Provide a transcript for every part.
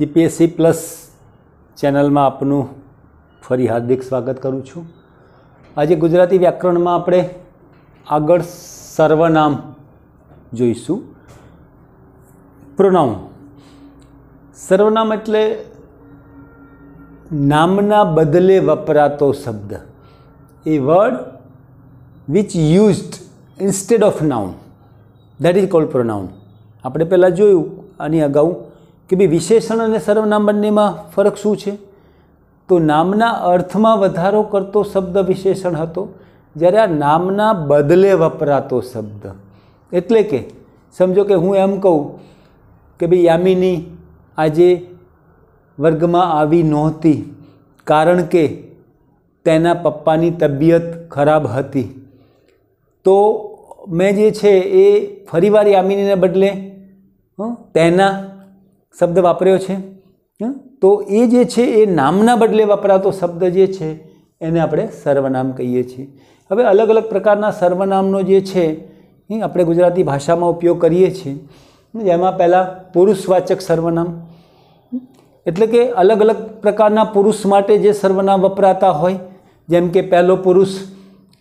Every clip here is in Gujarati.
જીપીએસસી પ્લસ ચેનલમાં આપનું ફરી હાર્દિક સ્વાગત કરું છું. આજે ગુજરાતી વ્યાકરણમાં આપણે આગળ સર્વનામ જોઈશું. પ્રોનાઉન સર્વનામ એટલે નામના બદલે વપરાતો શબ્દ. A word which used instead of noun that is called pronoun આપણે પહેલાં જોયું, આની અગાઉ કે ભાઈ વિશેષણ અને સર્વનામ બંનેમાં ફરક શું છે? તો નામના અર્થમાં વધારો કરતો શબ્દ વિશેષણ હતો. જ્યારે આ નામના બદલે વપરાતો શબ્દ. એટલે કે, સમજો કે હું એમ કહું કે ભાઈ યામિની આજે વર્ગમાં આવી નહોતી. કારણ કે તેના પપ્પાની તબિયત ખરાબ હતી. તો મેં જે છે એ ફરીવાર યામિનીને બદલે તેના શબ્દ વાપર્યો છે? તો એ જે છે, એ નામના બદલે વપરાતો શબ્દ જે છે, એને આપણે સર્વનામ કહીએ છીએ. હવે અલગ અલગ પ્રકારના સર્વનામનો જે છે, એ આપણે ગુજરાતી ભાષામાં ઉપયોગ કરીએ છીએ. જેમાં પહેલાં પુરુષવાચક સર્વનામ. એટલે કે અલગ અલગ પ્રકારના પુરુષ માટે જે સર્વનામ વપરાતા હોય, જેમ કે પહેલો પુરુષ,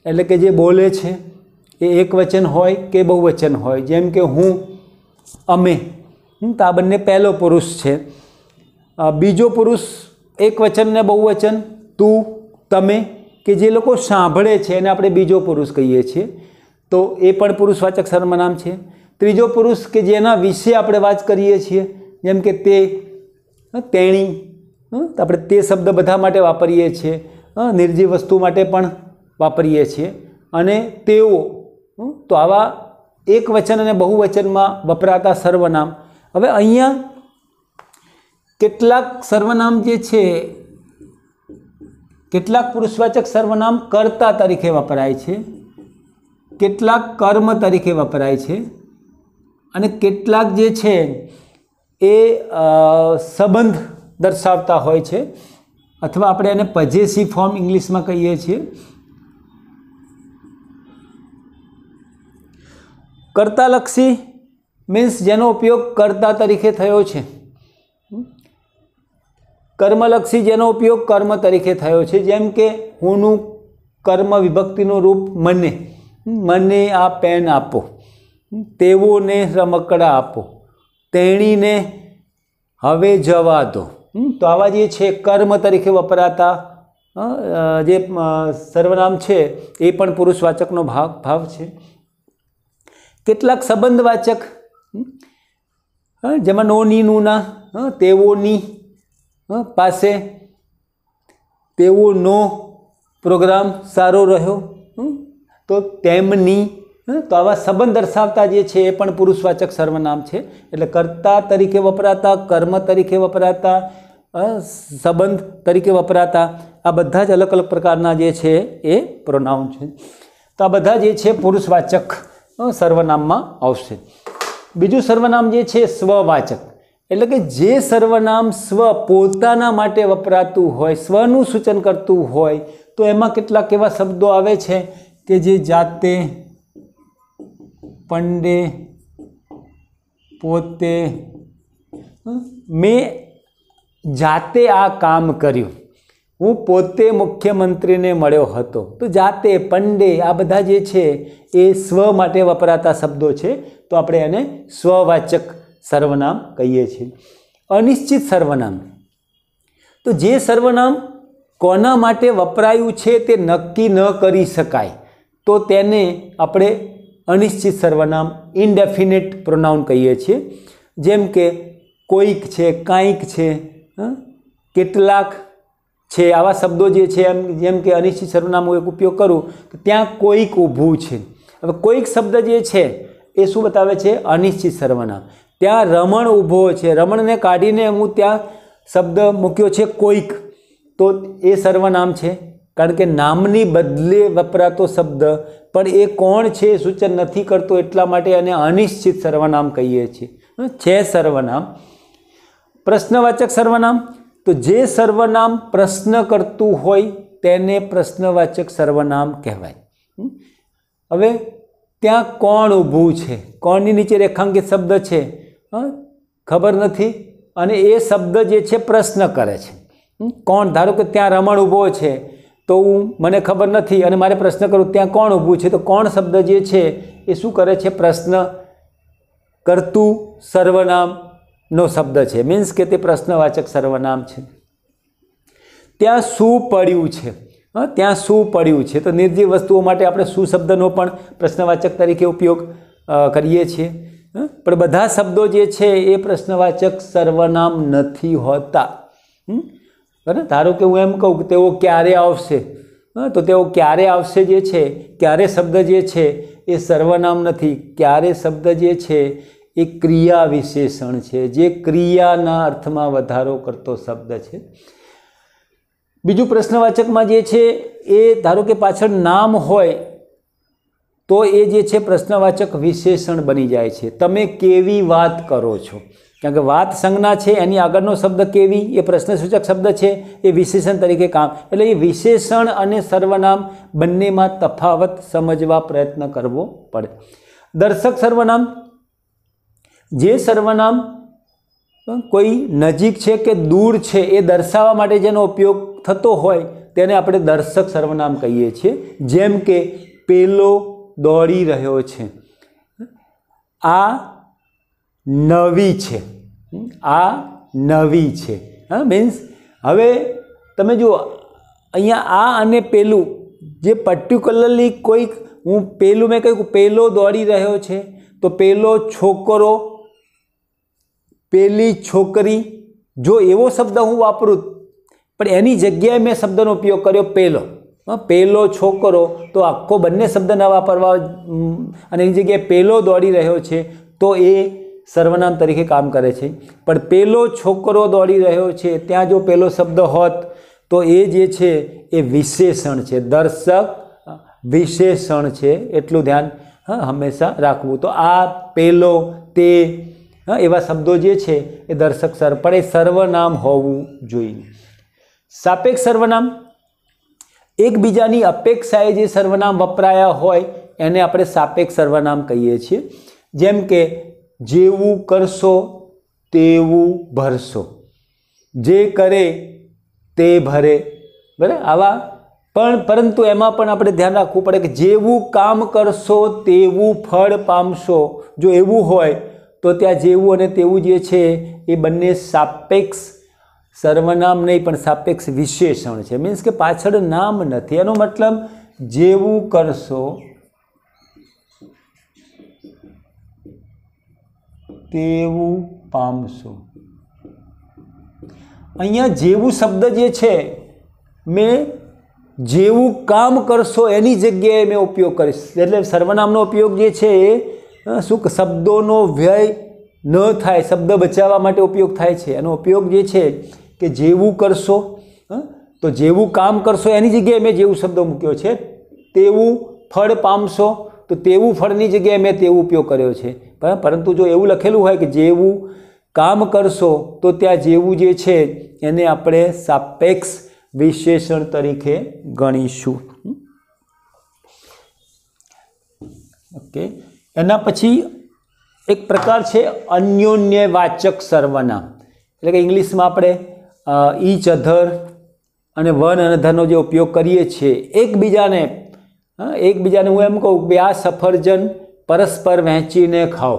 એટલે કે જે બોલે છે, એ એક વચન હોય કે બહુવચન હોય. જેમ કે હું, અમે. તો આ બંને પહેલો પુરુષ છે. બીજો પુરુષ એક વચન ને બહુવચન, તું, તમે, કે જે લોકો સાંભળે છે, એને આપણે બીજો પુરુષ કહીએ છીએ. તો એ પણ પુરુષવાચક સર્વનામ છે. ત્રીજો પુરુષ કે જેના વિશે આપણે વાત કરીએ છીએ, જેમ કે તે તેણી આપણે તે શબ્દ બધા માટે વાપરીએ છીએ નિર્જીવ વસ્તુ માટે પણ વાપરીએ છીએ. અને તેઓ તો આવા એક વચન અને બહુવચનમાં વપરાતા સર્વનામ. હવે અહીંયા કેટલાક સર્વનામ જે છે, કેટલાક પુરુષવાચક સર્વનામ કર્તા તરીકે વપરાય છે, કેટલાક કર્મ તરીકે વપરાય છે, અને કેટલાક જે છે એ સંબંધ દર્શાવતા હોય છે, અથવા આપણે એને પજેસી ફોર્મ ઇંગ્લિશમાં કહીએ છીએ. કર્તાલક્ષી મીન્સ જેનો ઉપયોગ કર્તા તરીકે થયો છે. કર્મલક્ષી જેનો ઉપયોગ કર્મ તરીકે થયો છે. જેમ કે હુંનું કર્મ વિભક્તિનું રૂપ મને. મને આ પેન આપો. તેઓને રમકડા આપો. તેણીને હવે જવા દો. તો આવા જે છે કર્મ તરીકે વપરાતા જે સર્વનામ છે એ પણ પુરુષવાચકનો ભાગ, ભાવ છે. કેટલાક સંબંધવાચક જેમાં નોની નુના તેઓની પાસે તેઓનો પ્રોગ્રામ સારો રહ્યો. તો તેમની તો આવા સંબંધ દર્શાવતા જે છે એ પણ પુરુષવાચક સર્વનામ છે. એટલે કર્તા તરીકે વપરાતા, કર્મ તરીકે વપરાતા સંબંધ તરીકે વપરાતા, આ બધા જ અલગ અલગ પ્રકારના જે છે એ પ્રોનાઉન છે. તો આ બધા જે છે પુરુષવાચક સર્વનામમાં આવશે. બીજું સર્વનામ જે છે સ્વવાચક. એટલે કે જે સર્વનામ સ્વ પોતાના માટે વપરાતું હોય, સ્વનું સૂચન કરતું હોય, તો એમાં કેટલાક એવા શબ્દો આવે છે કે જે જાતે, પંડે, પોતે મેં જાતે આ કામ કર્યું. હું પોતે મુખ્યમંત્રીને મળ્યો હતો. તો જાતે, પંડે, આ બધા જે છે, એ સ્વ માટે વપરાતા શબ્દો છે. તો આપણે એને સ્વવાચક સર્વનામ કહીએ છીએ. અનિશ્ચિત સર્વનામ. તો જે સર્વનામ કોના માટે વપરાયું છે તે નક્કી ન કરી શકાય. તો તેને આપણે અનિશ્ચિત સર્વનામ, ઇન્ડેફિનેટ પ્રોનાઉન કહીએ છીએ. જેમ કે કોઈક છે, કાંઈક છે? કેટલાક છે, આવા શબ્દો જે છે, એમ, જેમ કે અનિશ્ચિત સર્વનામો એક ઉપયોગ કરું, તો ત્યાં કોઈક ઊભું છે. હવે કોઈક શબ્દ જે છે, એ શું બતાવે છે? અનિશ્ચિત સર્વનામ. ત્યાં રમણ ઊભો છે. રમણને કાઢીને હું ત્યાં શબ્દ મૂક્યો છે, કોઈક. તો એ સર્વનામ છે. કારણ કે નામની બદલે વપરાતો શબ્દ, પણ એ કોણ છે, સૂચન નથી કરતો એટલા માટે એને અનિશ્ચિત સર્વનામ કહીએ છીએ. છે સર્વનામ. પ્રશ્નવાચક સર્વનામ. તો જે સર્વનામ પ્રશ્ન કરતું હોય તેને પ્રશ્નવાચક સર્વનામ કહેવાય. હવે ત્યાં કોણ ઊભું છે? કોણની નીચે રેખાંકિત શબ્દ છે? ખબર નથી. અને એ શબ્દ જે છે પ્રશ્ન કરે છે. કોણ? ધારો કે ત્યાં રમણ ઊભો છે, તો હું, મને ખબર નથી અને મારે પ્રશ્ન કરું, ત્યાં કોણ ઊભું છે? તો કોણ શબ્દ જે છે એ શું કરે છે? પ્રશ્ન કરતું સર્વનામનો શબ્દ છે. મીન્સ કે તે પ્રશ્નવાચક સર્વનામ છે. ત્યાં શું પડ્યું છે? ત્યાં શું પડ્યું છે? તો નિર્જીવ વસ્તુઓ માટે આપણે શું શબ્દનો પણ પ્રશ્નવાચક તરીકે ઉપયોગ કરીએ છીએ? પણ બધા શબ્દો જે છે એ પ્રશ્નવાચક સર્વનામ નથી હોતા. બરાબર? ધારો કે હું એમ કહું કે તેઓ ક્યારે આવશે? તો તેઓ ક્યારે આવશે જે છે? ક્યારે શબ્દ જે છે એ સર્વનામ નથી. ક્યારે શબ્દ જે છે એ ક્રિયા વિશેષણ છે. જે ક્રિયાના અર્થમાં વધારો કરતો શબ્દ છે. બીજું પ્રશ્નવાચકમાં જે છે, એ ધારો કે પાછળ નામ હોય, તો એ જે છે, પ્રશ્નવાચક વિશેષણ બની જાય છે. તમે કેવી વાત કરો છો? કારણ કે વાત સંજ્ઞા છે, એની આગળનો શબ્દ કેવી? એ પ્રશ્નસૂચક શબ્દ છે, એ વિશેષણ તરીકે કામ. એટલે એ વિશેષણ અને સર્વનામ બંનેમાં તફાવત સમજવા પ્રયત્ન કરવો પડે. દર્શક સર્વનામ જે સર્વનામ કોઈ નજીક છે કે દૂર છે એ દર્શાવવા માટે જેનો ઉપયોગ થતો હોય તેને આપણે દર્શક સર્વનામ કહીએ છીએ. જેમ કે પેલો દોડી રહ્યો છે. આ નવી છે. આ નવી છે. હા મીન્સ હવે તમે જુઓ, અહીંયા આ અને પેલું જે પર્ટિક્યુલરલી કોઈક, હું પેલું મેં કહ્યું પેલો દોડી રહ્યો છે, તો પેલો છોકરો પેલી છોકરી, જો એવો શબ્દ હું વાપરું, પણ એની જગ્યાએ મેં શબ્દનો ઉપયોગ કર્યો પહેલો પેલો છોકરો, તો આખો બંને શબ્દ ન વાપરવા અને એની જગ્યાએ પહેલો દોડી રહ્યો છે, તો એ સર્વનામ તરીકે કામ કરે છે. પણ પહેલો છોકરો દોડી રહ્યો છે, ત્યાં જો પહેલો શબ્દ હોત, તો એ જે છે, એ વિશેષણ છે. દર્શક વિશેષણ છે. એટલું ધ્યાન હંમેશા રાખવું. તો આ પહેલો તે એવા શબ્દો જે છે એ દર્શક સર, પણ એ સર્વનામ હોવું જોઈએ. સાપેક્ષ સર્વનામ, એકબીજાની અપેક્ષાએ જે સર્વનામ વપરાયા હોય, એને આપણે સાપેક્ષ સર્વનામ કહીએ છીએ. જેમ કે, જેવું કરશો, તેવું ભરશો. જે કરે, તે ભરે. બરાબર? આવા પણ, પરંતુ એમાં પણ આપણે ધ્યાન રાખવું પડે કે, જેવું કામ કરશો, તેવું ફળ પામશો. જો એવું હોય તો ત્યાં જેવું અને તેવું જે છે એ બંને સાપેક્ષ સર્વનામ નહીં, પણ સાપેક્ષ વિશેષણ છે. મીન્સ કે પાછળ નામ નથી. એનો મતલબ જેવું કરશો, તેવું પામશો. અહીંયા જેવું શબ્દ જે છે, મેં જેવું કામ કરશો એની જગ્યાએ મેં ઉપયોગ કરીશ. એટલે સર્વનામનો ઉપયોગ જે છે એ શું શબ્દોનો વ્યય ન થાય, શબ્દ બચાવવા માટે ઉપયોગ થાય છે. એનો ઉપયોગ જે છે કે જેવું કરશો તો જેવું કામ કરશો, એની જગ્યાએ મેં જેવું શબ્દ મૂક્યો છે, તેવું ફળ પામશો, તો તેવું ફળની જગ્યાએ મેં તેવું ઉપયોગ કર્યો છે. પરંતુ જો એવું લખેલું હોય કે જેવું કામ કરશો, તો ત્યાં જેવું જે છે, એને આપણે સાપેક્ષ વિશેષણ તરીકે ગણીશું. ઓકે. એના પછી એક પ્રકાર છે અન્યોન્યવાચક સર્વનામ એટલે કે ઇંગ્લિશમાં આપણે ઈચ અધર અને વન અને ધરનો જે ઉપયોગ કરીએ છીએ, એકબીજાને એકબીજાને હું એમ કહું કે આ સફરજન પરસ્પર વહેંચીને ખાઓ.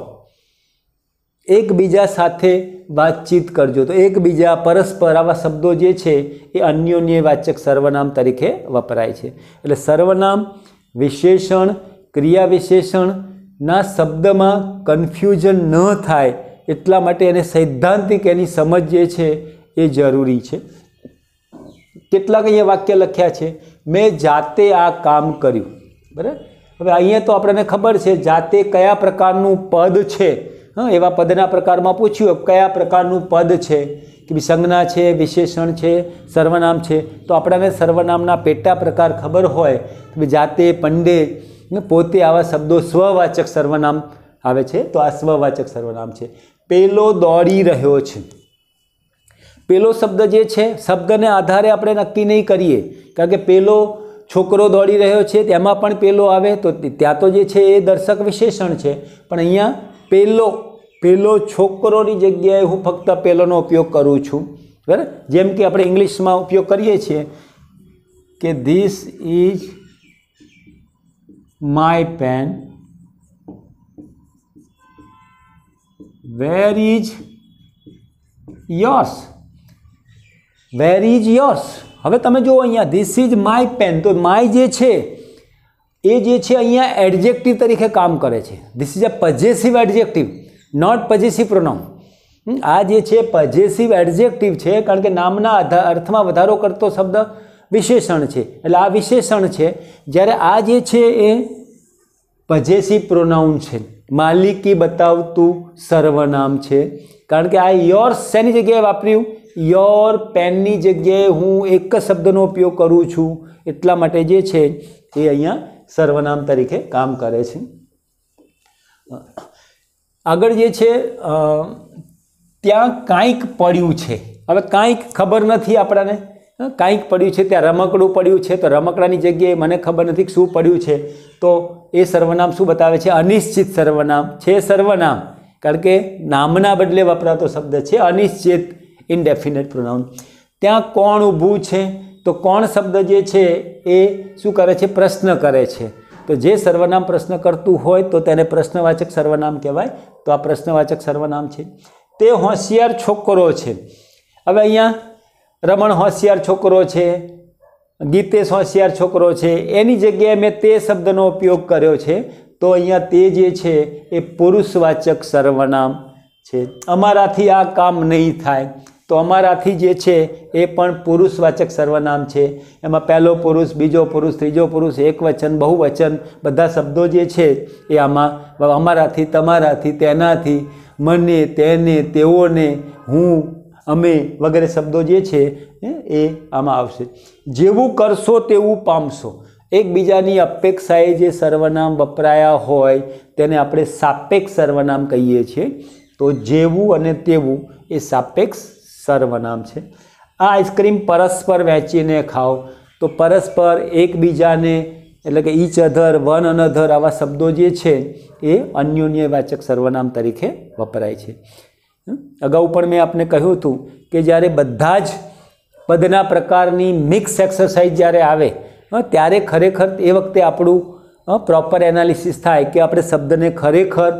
એકબીજા સાથે વાતચીત કરજો. તો એકબીજા પરસ્પર આવા શબ્દો જે છે એ અન્યોન્યવાચક સર્વનામ તરીકે વપરાય છે. એટલે સર્વનામ વિશેષણ ક્રિયા વિશેષણના શબ્દમાં કન્ફ્યુઝન ન થાય એટલા માટે એને સૈદ્ધાંતિક એની સમજ જે છે એ જરૂરી છે. કેટલાક અહીંયા વાક્ય લખ્યા છે, મેં જાતે આ કામ કર્યું. બરાબર? હવે અહીંયા તો આપણને ખબર છે જાતે કયા પ્રકારનું પદ છે. હા, એવા પદના પ્રકારમાં પૂછ્યું કયા પ્રકારનું પદ છે? કે સંજ્ઞા છે, વિશેષણ છે, સર્વનામ છે? તો આપણને સર્વનામના પેટા પ્રકાર ખબર હોય કે જાતે પંડે ને પોતે આવા શબ્દો સ્વવાચક સર્વનામ આવે છે, તો આ સ્વવાચક સર્વનામ છે. પેલો દોડી રહ્યો છે. પેલો શબ્દ જે છે, શબ્દને આધારે આપણે નક્કી નહીં કરીએ. કારણ કે પેલો છોકરો દોડી રહ્યો છે, તેમાં પણ પેલો આવે, તો ત્યાં તો જે છે એ દર્શક વિશેષણ છે. પણ અહીંયા પેલો પેલો છોકરોની જગ્યાએ હું ફક્ત પેલોનો ઉપયોગ કરું છું. બરાબર? જેમ કે આપણે ઇંગ્લિશમાં ઉપયોગ કરીએ છીએ કે this is my pen where is yours? Where is yours? હવે તમે જુઓ અહીંયા ધીસ ઇઝ માય પેન તો માય જે છે, એ જે છે અહીંયા એડજેક્ટિવ તરીકે કામ કરે છે. This is a possessive adjective not possessive pronoun આ જે છે પજેસિવ એડજેક્ટિવ છે, કારણ કે નામના અર્થમાં વધારો કરતો શબ્દ વિશેષણ છે. એટલે આ વિશેષણ છે, જ્યારે આ જે છે એ પજેસી પ્રોનાઉન છે. માલિકી બતાવતું સર્વનામ છે. કારણ કે આ યોર શેની જગ્યાએ વાપર્યું? યોર પેનની જગ્યાએ હું એક જ શબ્દનો ઉપયોગ કરું છું. એટલા માટે જે છે એ અહીંયા સર્વનામ તરીકે કામ કરે છે. આગળ જે છે ત્યાં કાંઈક પડ્યું છે. હવે કાંઈક ખબર નથી આપણાને. કાંઈક પડ્યું છે, ત્યાં રમકડું પડ્યું છે, તો રમકડાની જગ્યાએ મને ખબર નથી શું પડ્યું છે. તો એ સર્વનામ શું બતાવે છે? અનિશ્ચિત સર્વનામ. છે સર્વનામ. કારણ કે નામના બદલે વપરાતો શબ્દ છે, અનિશ્ચિત ઇનડેફિનેટ પ્રોનાઉન ત્યાં કોણ ઊભું છે? તો કોણ શબ્દ જે છે, એ શું કરે છે? પ્રશ્ન કરે છે. તો જે સર્વનામ પ્રશ્ન કરતું હોય, તો તેને પ્રશ્નવાચક સર્વનામ કહેવાય. તો આ પ્રશ્નવાચક સર્વનામ છે. તે હોશિયાર છોકરો છે. હવે અહીંયા રમણ હોશિયાર છોકરો છે, ગીતેશ હોશિયાર છોકરો છે, એની જગ્યાએ મેં તે શબ્દનો ઉપયોગ કર્યો છે. તો અહીંયા તે જે છે એ પુરુષવાચક સર્વનામ છે. અમારાથી આ કામ નહીં થાય. તો અમારાથી જે છે એ પણ પુરુષવાચક સર્વનામ છે. એમાં પહેલો પુરુષ, બીજો પુરુષ, ત્રીજો પુરુષ, એકવચન, બહુવચન બધા શબ્દો જે છે એ આમાં અમારાથી, તમારાથી, તેનાથી, મને, તેને, તેઓને, હું અમે વગેરે શબ્દો જે છે એ આમાં આવશે. જેવું કરશો તેવું પામશો. એકબીજાની અપેક્ષાએ જે સર્વનામ વપરાયા હોય, તેને આપણે સાપેક્ષ સર્વનામ કહીએ છીએ. તો જેવું અને તેવું એ સાપેક્ષ સર્વનામ છે. આ આઈસ્ક્રીમ પરસ્પર વહેંચીને ખાઓ. તો પરસ્પર એકબીજાને, એટલે કે ઈચ અધર, વન અનધર આવા શબ્દો જે છે, એ અન્યોન્યવાચક સર્વનામ તરીકે વપરાય છે? અગાઉ પણ મેં આપને કહ્યું હતું કે જ્યારે બધા જ પદના પ્રકારની મિક્સ એક્સરસાઇઝ જ્યારે આવે ત્યારે ખરેખર એ વખતે આપણું પ્રોપર એનાલિસિસ થાય કે આપણે શબ્દને ખરેખર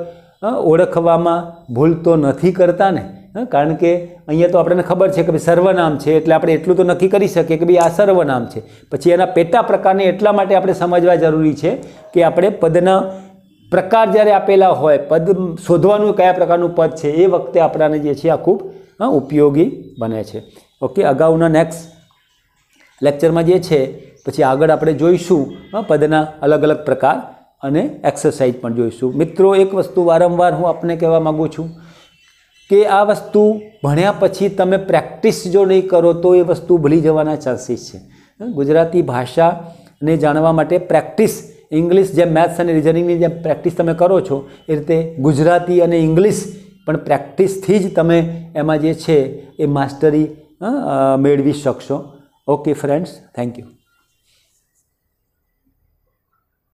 ઓળખવામાં ભૂલ તો નથી કરતા ને કારણ કે અહીંયા તો આપણને ખબર છે કે ભાઈ સર્વનામ છે એટલે આપણે એટલું તો નક્કી કરી શકીએ કે ભાઈ આ સર્વનામ છે. પછી એના પેટા પ્રકારને એટલા માટે આપણે સમજવા જરૂરી છે કે આપણે પદના પ્રકાર જ્યારે આપેલા હોય, પદ શોધવાનું કયા પ્રકારનું પદ છે, એ વખતે આપણાને જે છે આ ખૂબ ઉપયોગી બને છે. ઓકે, અગાઉના નેક્સ્ટ લેક્ચરમાં જે છે, પછી આગળ આપણે જોઈશું પદના અલગ અલગ પ્રકાર અને એક્સરસાઇઝ પણ જોઈશું. મિત્રો, એક વસ્તુ વારંવાર હું આપને કહેવા માગું છું કે આ વસ્તુ ભણ્યા પછી તમે પ્રેક્ટિસ જો નહીં કરો, તો એ વસ્તુ ભૂલી જવાના ચાન્સીસ છે. ગુજરાતી ભાષાને જાણવા માટે પ્રેક્ટિસ ઇંગ્લિશ જેમ મેથ્સ અને રિઝનિંગની જેમ પ્રેક્ટિસ તમે કરો છો, એ રીતે ગુજરાતી અને ઇંગ્લિશ પણ પ્રેક્ટિસથી જ તમે એમાં જે છે એ માસ્ટરી મેળવી શકશો. Okay friends thank you